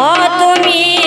हो तुम्ही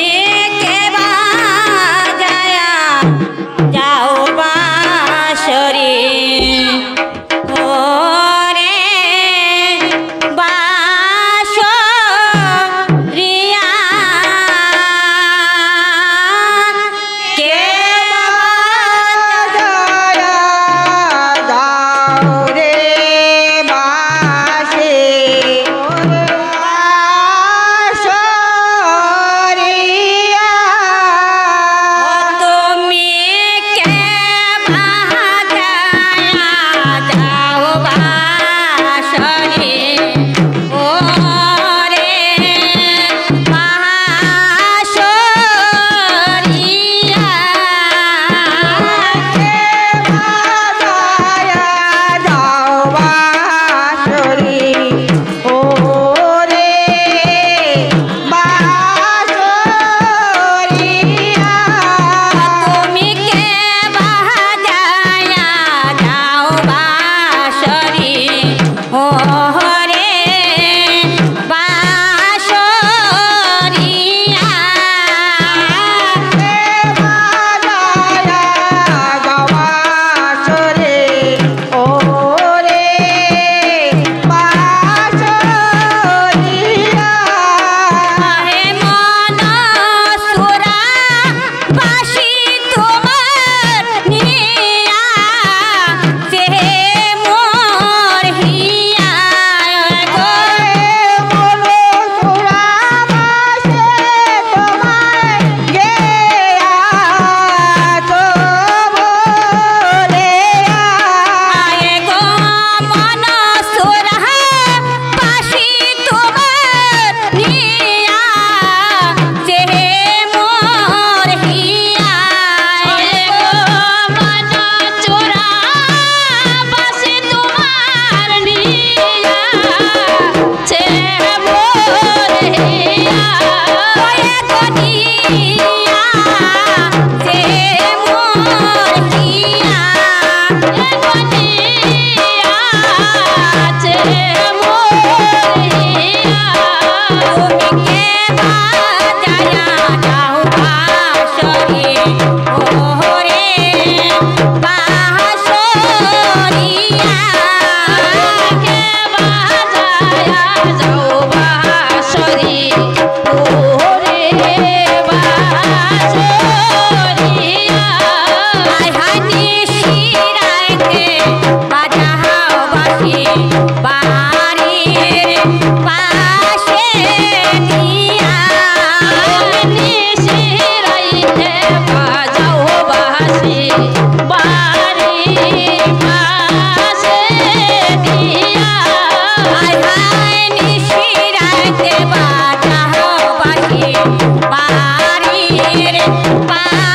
pa